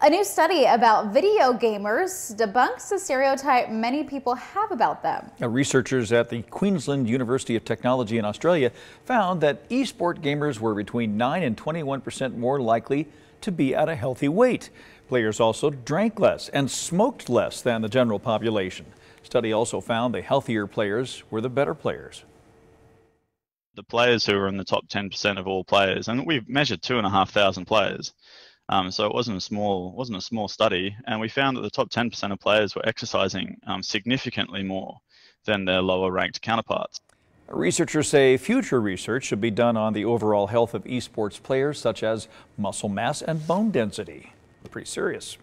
A new study about video gamers debunks the stereotype many people have about them. Now, researchers at the Queensland University of Technology in Australia found that esport gamers were between 9 and 21 percent more likely to be at a healthy weight. Players also drank less and smoked less than the general population. Study also found the healthier players were the better players. The players who are in the top 10% of all players, and we've measured two and a half thousand players, um, so it wasn't a small wasn't a small study, and we found that the top 10% of players were exercising um, significantly more than their lower ranked counterparts. Researchers say future research should be done on the overall health of esports players, such as muscle mass and bone density. Pretty serious.